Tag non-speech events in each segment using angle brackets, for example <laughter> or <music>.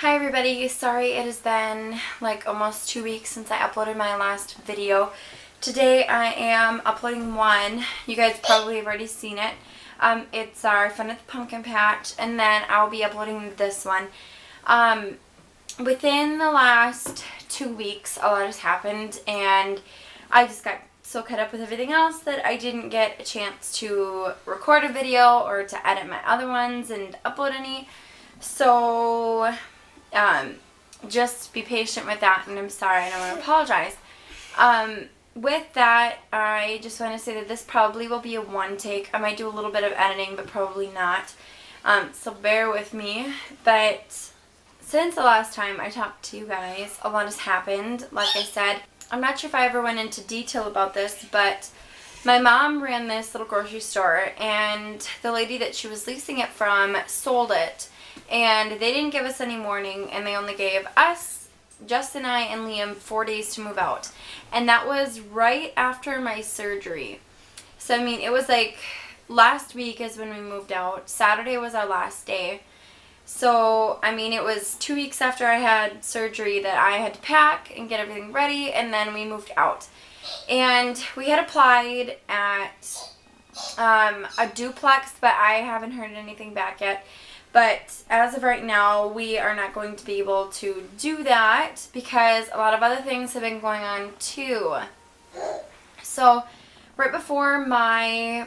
Hi everybody, sorry it has been like almost two weeks since I uploaded my last video. Today I am uploading one, you guys probably have already seen it. Um, it's our Fun at the Pumpkin Patch and then I'll be uploading this one. Um, within the last two weeks a lot has happened and I just got so caught up with everything else that I didn't get a chance to record a video or to edit my other ones and upload any. So um, just be patient with that and I'm sorry and I want to apologize. Um, with that, I just want to say that this probably will be a one take. I might do a little bit of editing, but probably not. Um, so bear with me. But since the last time I talked to you guys, a lot has happened. Like I said, I'm not sure if I ever went into detail about this, but my mom ran this little grocery store and the lady that she was leasing it from sold it and they didn't give us any warning and they only gave us Justin and I and Liam four days to move out. And that was right after my surgery. So I mean it was like last week is when we moved out. Saturday was our last day. So I mean it was two weeks after I had surgery that I had to pack and get everything ready and then we moved out. And we had applied at um, a duplex but I haven't heard anything back yet but as of right now, we are not going to be able to do that because a lot of other things have been going on too. So, right before my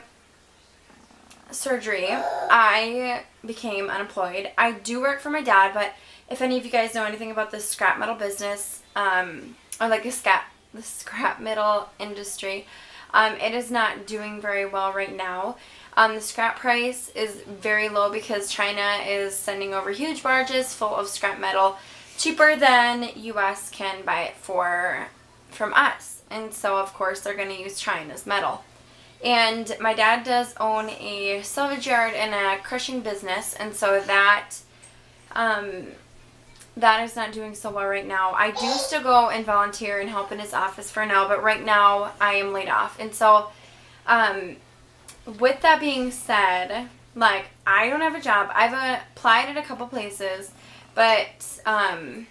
surgery, I became unemployed. I do work for my dad, but if any of you guys know anything about the scrap metal business, um, or like a scrap, the scrap metal industry, um, it is not doing very well right now. Um, the scrap price is very low because China is sending over huge barges full of scrap metal cheaper than US can buy it for from us. And so of course they're going to use China's metal. And my dad does own a salvage yard and a crushing business and so that um, that is not doing so well right now. I do still go and volunteer and help in his office for now, but right now I am laid off. And so um, with that being said, like I don't have a job. I've applied at a couple places, but um,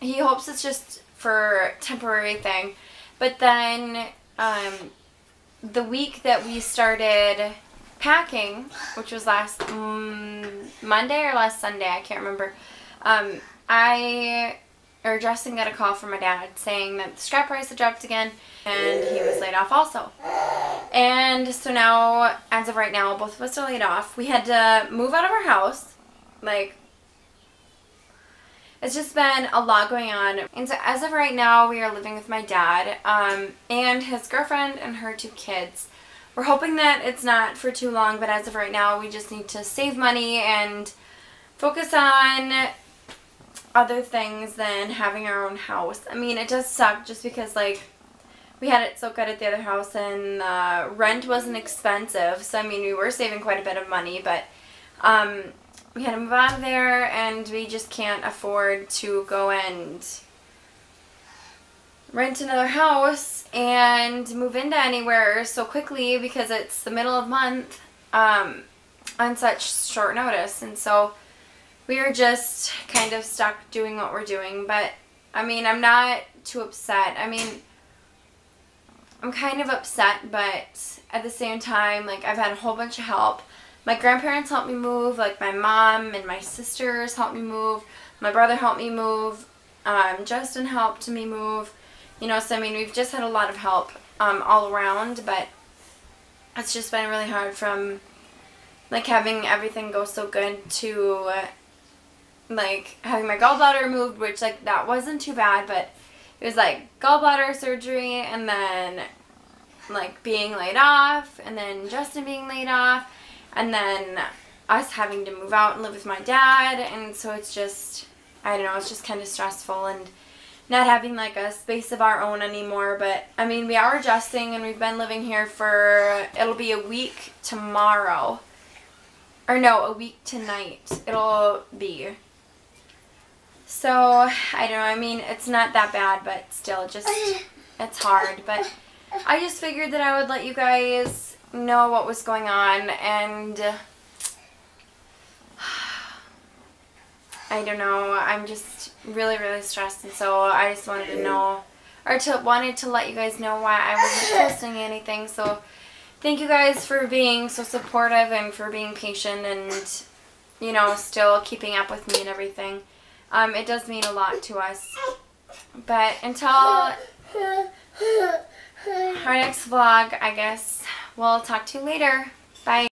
he hopes it's just for temporary thing. But then um, the week that we started packing, which was last um, Monday or last Sunday, I can't remember. Um, I or Justin got a call from my dad saying that the scrap price had dropped again and he was laid off also. And so now, as of right now, both of us are laid off. We had to move out of our house. Like, it's just been a lot going on. And so as of right now, we are living with my dad um, and his girlfriend and her two kids. We're hoping that it's not for too long, but as of right now, we just need to save money and focus on other things than having our own house. I mean, it does suck just because, like, we had it so good at the other house and uh, rent wasn't expensive. So, I mean, we were saving quite a bit of money, but um, we had to move out of there and we just can't afford to go and rent another house and move into anywhere so quickly because it's the middle of month um, on such short notice. And so we are just kind of stuck doing what we're doing. But, I mean, I'm not too upset. I mean, I'm kind of upset, but at the same time, like, I've had a whole bunch of help. My grandparents helped me move, like, my mom and my sisters helped me move. My brother helped me move. Um, Justin helped me move. You know, so, I mean, we've just had a lot of help um, all around, but it's just been really hard from, like, having everything go so good to, like, having my gallbladder removed, which, like, that wasn't too bad, but it was like gallbladder surgery and then like being laid off and then Justin being laid off and then us having to move out and live with my dad. And so it's just I don't know it's just kind of stressful and not having like a space of our own anymore. But I mean we are adjusting and we've been living here for it'll be a week tomorrow. Or no a week tonight. It'll be so, I don't know, I mean, it's not that bad, but still, just, <laughs> it's hard. But I just figured that I would let you guys know what was going on, and <sighs> I don't know. I'm just really, really stressed, and so I just wanted to know, or to wanted to let you guys know why I wasn't <laughs> posting anything. So, thank you guys for being so supportive and for being patient and, you know, still keeping up with me and everything. Um, it does mean a lot to us. But until our next vlog, I guess we'll talk to you later. Bye.